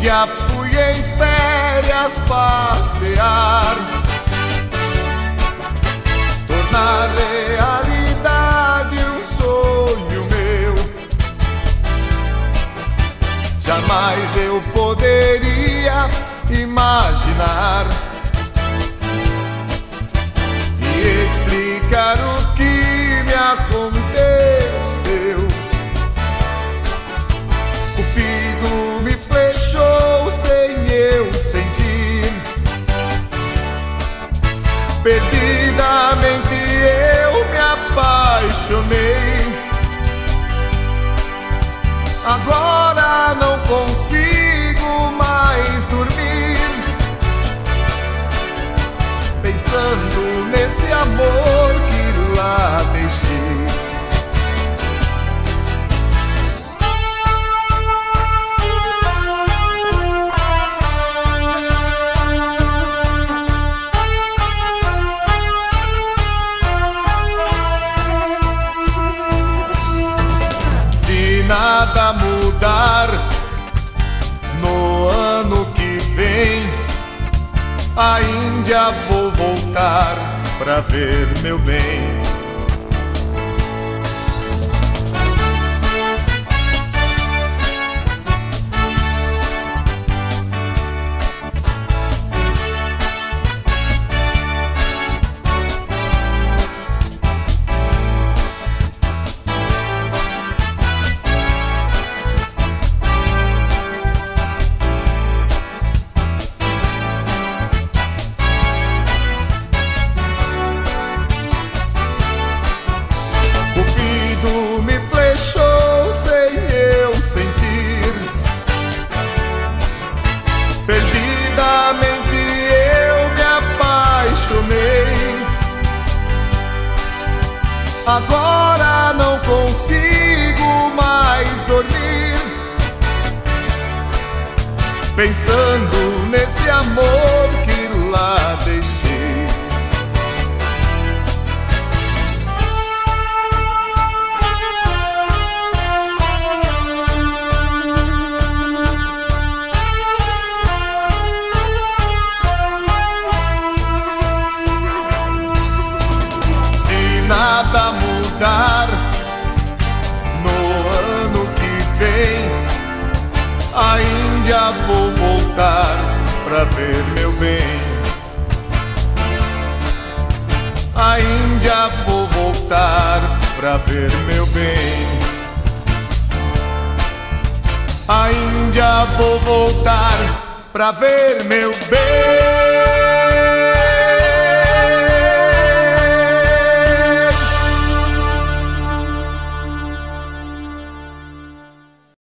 Índia fui em férias passear. Tornar realidade um sonho meu. Jamais eu poderia imaginar E explicar o que me aconteceu Perdidamente eu me apaixonei. Agora não consigo A Índia vou voltar pra ver meu bem. Agora não consigo mais dormir. Pensando nesse amor nada mudar no ano que vem, a Índia vou voltar pra ver meu bem. A Índia vou voltar pra ver meu bem. A Índia vou voltar pra ver meu bem.